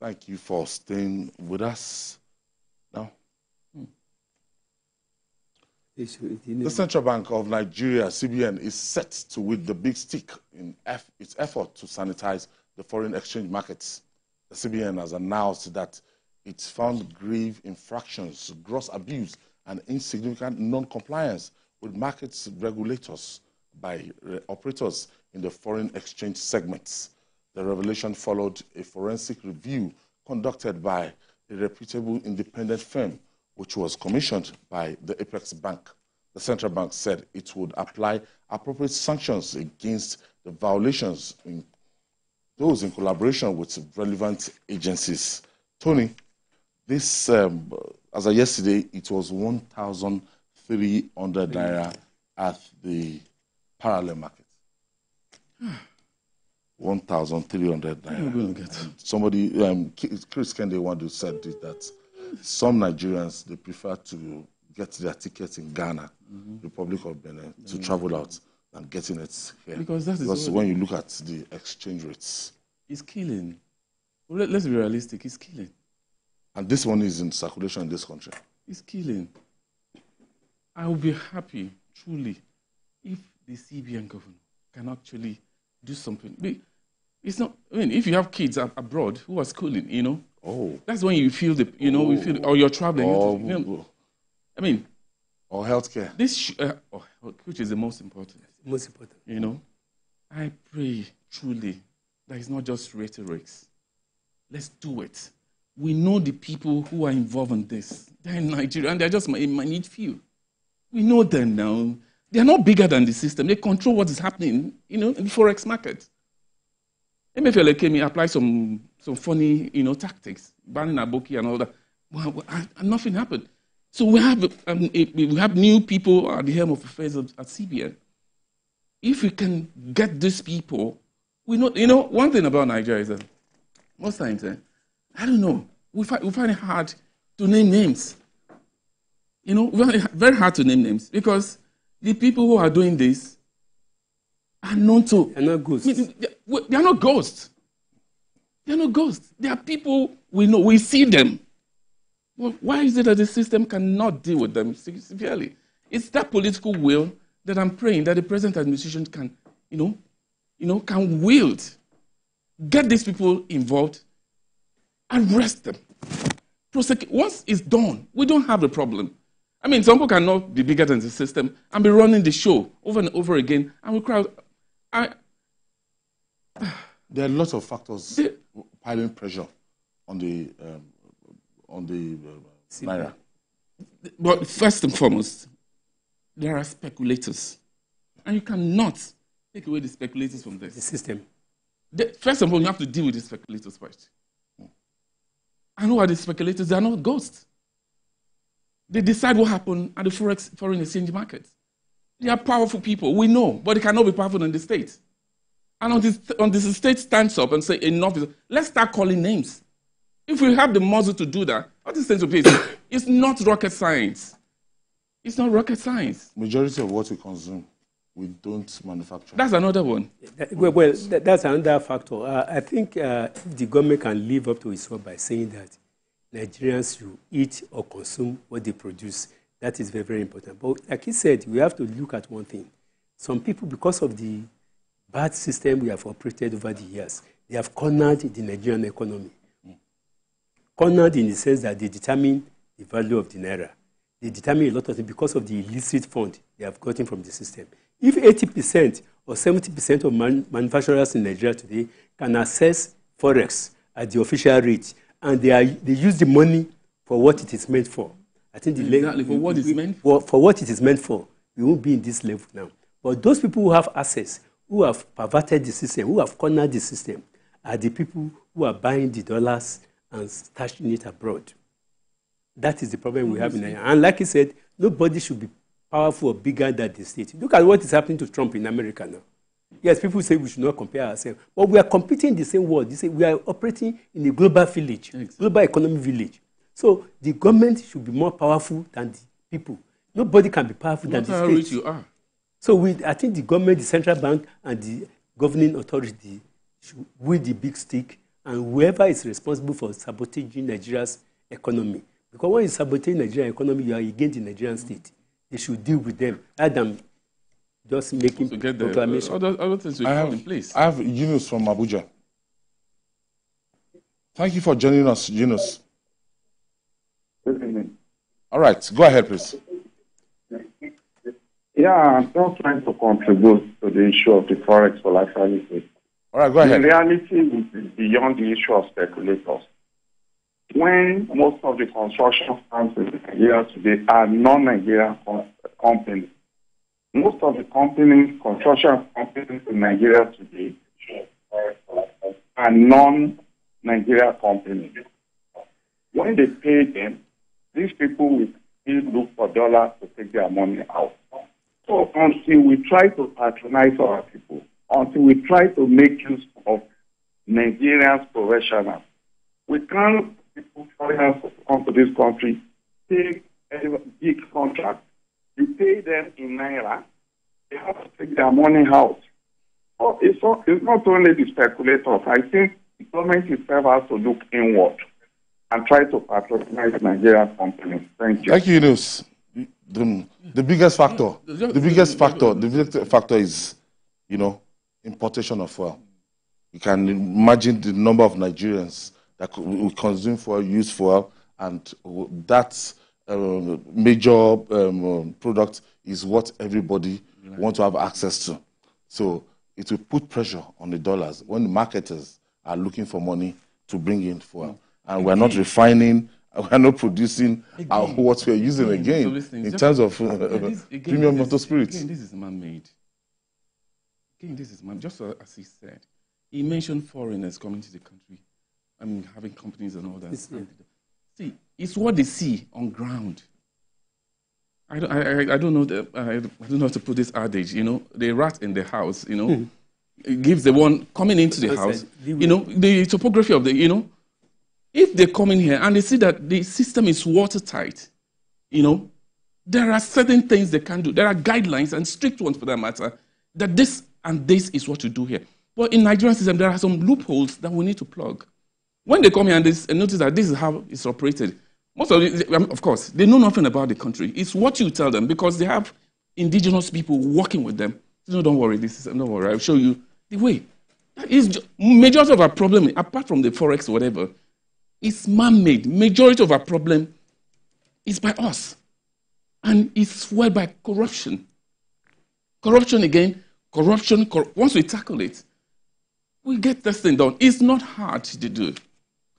Thank you for staying with us. Now, hmm. the Central Bank of Nigeria, CBN, is set to wield the big stick in its effort to sanitize the foreign exchange markets. The CBN has announced that it found grave infractions, gross abuse, and insignificant non-compliance with markets regulators by operators in the foreign exchange segments. The revelation followed a forensic review conducted by a reputable independent firm, which was commissioned by the Apex Bank. The central bank said it would apply appropriate sanctions against the violations, in, those in collaboration with relevant agencies. Tony, this, um, as of yesterday, it was 1,300 naira at the parallel market. 1,300 naira. Somebody, um, Chris Kende to said that some Nigerians, they prefer to get their tickets in Ghana, mm-hmm. Republic of Benin, to mm-hmm. travel out than getting it here. Because, that is because when you look at the exchange rates. It's killing. Well, let's be realistic, it's killing. And this one is in circulation in this country. It's killing. I will be happy, truly, if the CBN governor can actually do something. It's not. I mean, if you have kids abroad who are schooling, you know, oh, that's when you feel the, you know, oh. you feel, or you're traveling. Oh. You know, I mean, or healthcare. This, uh, oh, which is the most important. Most important. You know, I pray truly that it's not just rhetorics. Let's do it. We know the people who are involved in this. They're in Nigeria, and they're just a minute few. We know them now. They're not bigger than the system. They control what is happening, you know, in the forex market. Emefiele came in, applied some, some funny, you know, tactics, banning Aboki and all that. Well, and nothing happened. So we have, um, we have new people at the helm of affairs at CBN. If we can get these people, we know, you know, one thing about Nigeria is that most times, eh, I don't know, we find, we find it hard to name names. You know, very hard to name names because the people who are doing this are known to. They're not ghosts. I mean, they are not ghosts. They are not ghosts. They are people we know. We see them. Well, why is it that the system cannot deal with them severely? It's that political will that I'm praying that the present administration can, you know, you know, can wield. Get these people involved, and arrest them. Prosecute. Once it's done, we don't have a problem. I mean, some people cannot be bigger than the system and be running the show over and over again, and we crowd. I, there are lots of factors the, piling pressure on the um, on the uh, naira. But first and foremost, there are speculators, and you cannot take away the speculators from this. The system. The, first of all, you have to deal with the speculators first. And who are the speculators? They are not ghosts. They decide what happened at the forex foreign exchange market. They are powerful people. We know, but they cannot be powerful in the state. And until, until the state stands up and say enough is, let's start calling names. If we have the muscle to do that, what is sense of peace? It's not rocket science. It's not rocket science. Majority of what we consume, we don't manufacture. That's another one. Well, well that's another factor. Uh, I think uh, the government can live up to its word by saying that Nigerians should eat or consume what they produce. That is very, very important. But like he said, we have to look at one thing. Some people, because of the bad system we have operated over the years, they have cornered the Nigerian economy. Mm. Cornered in the sense that they determine the value of the naira. They determine a lot of things because of the illicit fund they have gotten from the system. If 80% or 70% of man manufacturers in Nigeria today can access forex at the official rate, and they, are, they use the money for what it is meant for. I think the exactly for what it's meant for. For what it is meant for, we won't be in this level now. But those people who have access, who have perverted the system, who have cornered the system, are the people who are buying the dollars and stashing it abroad. That is the problem we have in Nigeria. And like he said, nobody should be powerful or bigger than the state. Look at what is happening to Trump in America now. Yes, people say we should not compare ourselves, but we are competing in the same world. You say we are operating in a global village, exactly. global economy village. So the government should be more powerful than the people. Nobody can be powerful no than the state. rich you are. So we, I think the government, the central bank, and the governing authority should with the big stick and whoever is responsible for sabotaging Nigeria's economy. Because when you sabotage Nigerian economy, you are against the Nigerian state. They should deal with them rather than just making to get the proclamation. other, other things we have, in place. I have Yunus from Abuja. Thank you for joining us, Yunus. Good evening. All right, go ahead, please. Yeah, I'm just trying to contribute to the issue of the forex volatility. All right, go The ahead. reality is beyond the issue of speculators. When most of the construction firms in Nigeria today are non-Nigerian companies, most of the companies, construction companies in Nigeria today are non-Nigeria companies. When they pay them, these people will still look for dollars to take their money out. So until we try to patronize our people, until we try to make use of Nigerians professionals, we can't people foreigners come to this country, take a big contract, you pay them in naira, they have to take their money out. Oh, it's, not, it's not only the speculators. I think the government itself has to look inward and try to patronize Nigerian companies. Thank you. Thank you, Yunus. The, the biggest factor, the biggest factor, the biggest factor is, you know, importation of fuel. You can imagine the number of Nigerians that consume fuel, use fuel, and that um, major um, product is what everybody wants to have access to. So it will put pressure on the dollars when the marketers are looking for money to bring in fuel. And we're not refining, we're not producing our, what we're using again, again in just- terms of uh, Yeah, this- again, premium this- motor spirits. Again, this is man-made. Again, this is man. Just as he said, he mentioned foreigners coming to the country, I mean, having companies and all that. Yes, yeah. See, it's what they see on ground. I don't, I, I, I don't know. The, I, I don't know how to put this adage. You know, the rat in the house. You know, gives the one coming into the house. You know, the topography of the. You know, if they come in here and they see that the system is watertight, you know, there are certain things they can do. There are guidelines and strict ones for that matter. That this and this is what you do here. But in Nigerian system, there are some loopholes that we need to plug. When they come here and they notice that this is how it's operated, most of the, um, of course, they know nothing about the country. It's what you tell them because they have indigenous people working with them. No, don't worry, this is don't worry. I'll show you the way. That is majority of our problem, apart from the forex, or whatever, is man-made. Majority of our problem is by us, and it's fueled by corruption. Corruption again, corruption. Cor- once we tackle it, we get this thing done. It's not hard to do.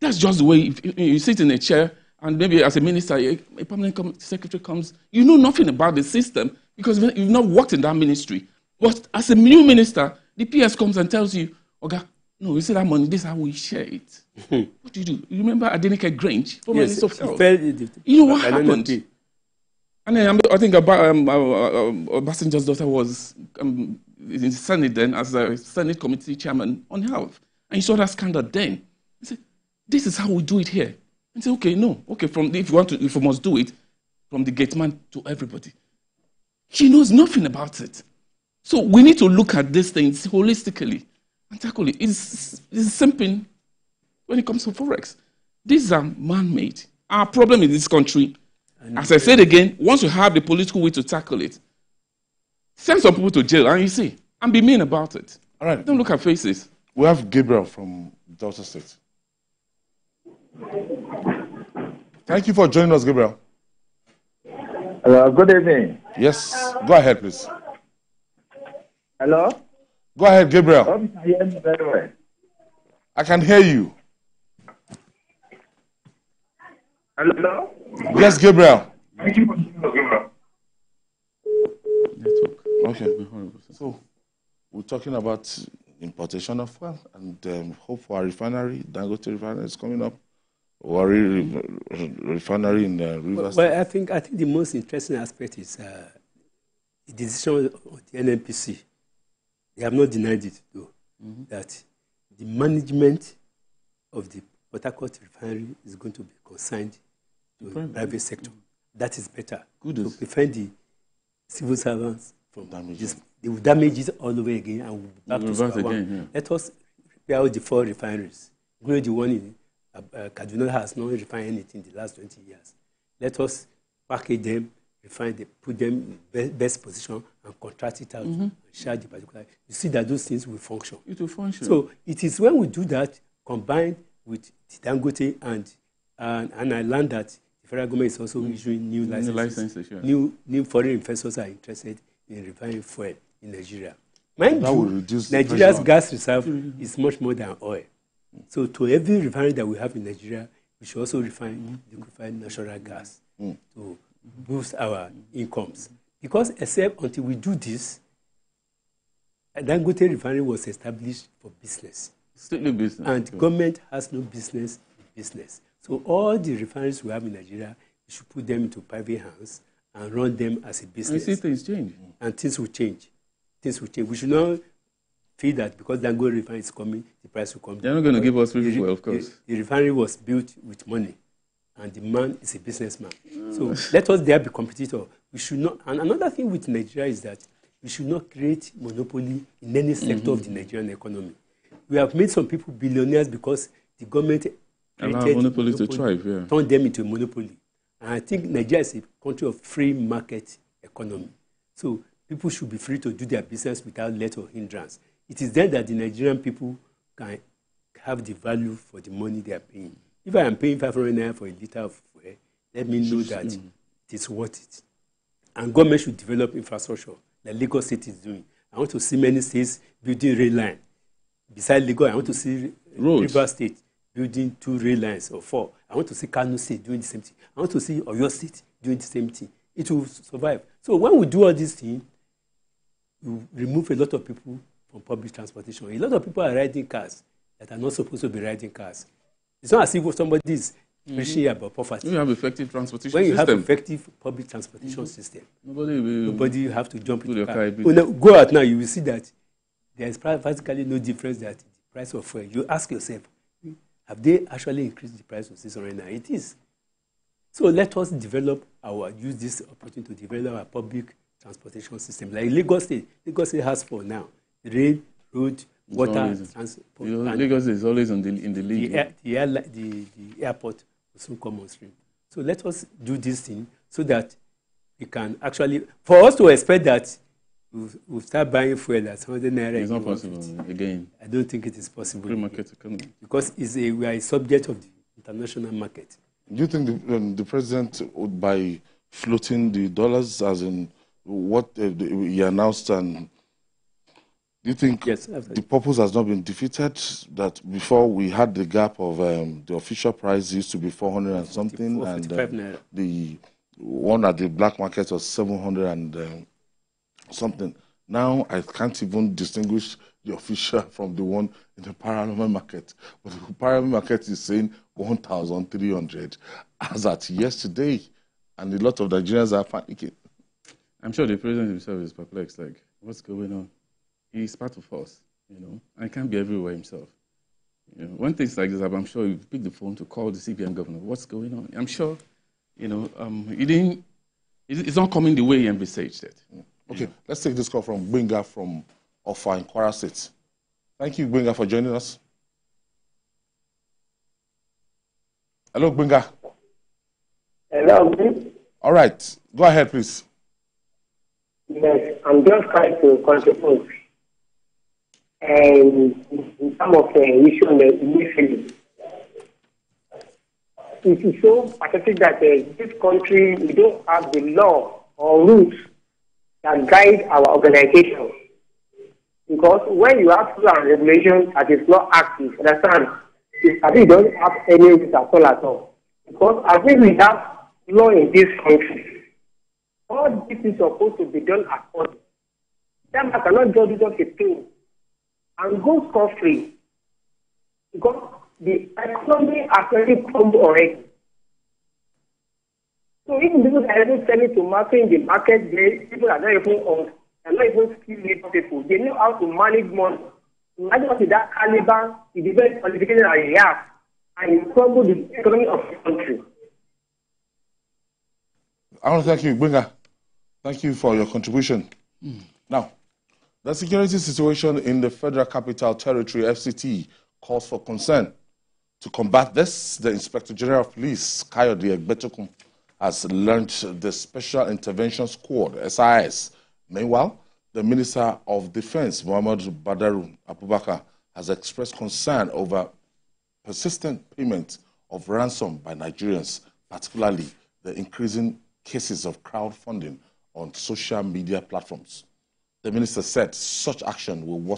That's just the way if you, sit in a chair and maybe as a minister, a permanent secretary comes, you know nothing about the system because you've not worked in that ministry. But as a new minister, the PS comes and tells you, okay, no, you see that money, this is how we share it. what do you do? You remember Adenike Grange, former Yes, Minister of he Health? felt it- You know what happened? And then I think about um, uh, uh, Obasanjo's daughter was um, in the Senate then as a Senate committee chairman on health. And you saw that scandal then. He said, this is how we do it here. And say, okay, no, okay, from if you want to, if you must do it, from the gate man to everybody. She knows nothing about it. So we need to look at these things holistically and tackle it. It's, it's simple when it comes to forex. These are man-made. Our problem in this country, as I said again, once you have the political will to tackle it, send some people to jail and you see, and be mean about it. All right, Don't look at faces. we have Gabriel from Delta State. Thank you for joining us, Gabriel. Hello, good evening. Yes, go ahead, please. Hello? Go ahead, Gabriel. Well. I can hear you. Hello? Yes, Gabriel. Okay. So we're talking about importation of fuel and um, hope for a refinery. Dangote refinery is coming up. Warri re- refinery in uh, Rivers. Well, I think I think the most interesting aspect is uh, the decision of the NNPC. They have not denied it though that the management of the Port Harcourt refinery is going to be consigned to the private sector. That is better Good to prevent the civil servants from Damage this. it. They will damage it all over again and we'll back to Revert square one. again, yeah. Let us repair all the four refineries. Including the one in uh, uh, Kaduna has not refined anything in the last 20 years. Let us package them, refine them, put them in the best position contract it out mm-hmm. and share the particular. You see that those things will function. It will function. So it is when we do that, combined with the Dangote and, and, and I learned that the federal government is also mm. issuing new licenses. New, licenses yeah. new, new foreign investors are interested in refining fuel in Nigeria. Mind that you, Nigeria's gas reserve mm-hmm. is much more than oil. So to every refinery that we have in Nigeria, we should also refine mm-hmm. liquefied natural gas mm. to boost our incomes. Because except until we do this, Dangote refinery was established for business. Strictly business. And sure. government has no business in business. So all the refineries we have in Nigeria, we should put them into private hands and run them as a business. I see things change. And things will change. Things will change. We should not feel that because Dangote refinery is coming, the price will come They're not going to give us free fuel, of course. The, the, refinery was built with money, and the man is a businessman. So let us there be competitor. We should not. And another thing with Nigeria is that we should not create monopoly in any sector mm-hmm. of the Nigerian economy. We have made some people billionaires because the government allow monopolies to thrive, yeah. turned them into a monopoly. And I think Nigeria is a country of free market economy. So people should be free to do their business without let or hindrance. It is then that the Nigerian people can have the value for the money they are paying. If I am paying 500 naira for a liter of fuel, let me know that it is worth it. And government should develop infrastructure like Lagos State is doing. I want to see many states building rail line. Beside Lagos, I want to see Roads. River State building two rail lines or four. I want to see Kano State doing the same thing. I want to see Oyo State doing the same thing. It will survive. So when we do all these things, we remove a lot of people from public transportation. A lot of people are riding cars that are not supposed to be riding cars. It's not as if somebody is mm-hmm. preaching about poverty. When you have effective transportation when you system. have effective public transportation mm-hmm. system, nobody will nobody have to jump into car. car go out now, you will see that there is practically no difference that the price of fuel. You ask yourself, have they actually increased the price of 600 naira? It is. So let us develop our, use this opportunity to develop our public transportation system. Like Lagos State, Lagos State has for now rail, road, water, transport. You know, Lagos is always on the, in the lead. The, air, the, air, the, the airport will soon come on stream. So let us do this thing so that we can actually, for us to expect that we'll, we'll start buying fuel at 100 naira. It's not possible again. I don't think it is possible. Free market economy. Because it's a, we are a subject of the international market. Do you think the, um, the president would, by floating the dollars, as in what uh, he announced, and do you think yes, the purpose has not been defeated? That before we had the gap of um, the official price used to be 400 and something, and uh, the one at the black market was 700 and um, something. Now I can't even distinguish the official from the one in the parallel market. But the parallel market is saying 1,300 as at yesterday. And a lot of Nigerians are panicking. I'm sure the president himself is perplexed. Like, what's going on? He's part of us, you know, and can't be everywhere himself. You know, when things like this happen, I'm sure you pick the phone to call the CBN governor. What's going on? I'm sure, you know, um, he didn't. It's not coming the way he envisaged it. Okay, yeah. let's take this call from Benga from Offa in Kwara State. Thank you, Benga, for joining us. Hello, Benga. Hello. All right, go ahead, please. Yes, I'm just trying to contribute. And in some of the issue on the initially, it is so pathetic that uh, this country, we don't have the law or rules that guide our organization. Because when you have rules and regulations that is not active, understand, it's as you don't have any rules at all at all. Because I think we have law in this country. All this is supposed to be done according. Them I cannot judge it up a thing and go scot free. Because the economy has already come already. So even people are even selling tomato in the market, they, people are not even on are not even skilled labor people. They know how to manage money. Imagine what is that caliber, the different qualifications that he has, and he crumble the economy of the country. I want to thank you, Benga. Thank you for your contribution. Mm. Now, the security situation in the Federal Capital Territory, FCT, calls for concern. To combat this, the Inspector General of Police, Kayode Egbetokun, has launched the Special Intervention Squad, SIS. Meanwhile, the Minister of Defense, Muhammad Badaru Abubakar, has expressed concern over persistent payment of ransom by Nigerians, particularly the increasing cases of crowdfunding on social media platforms. The minister said such action will worsen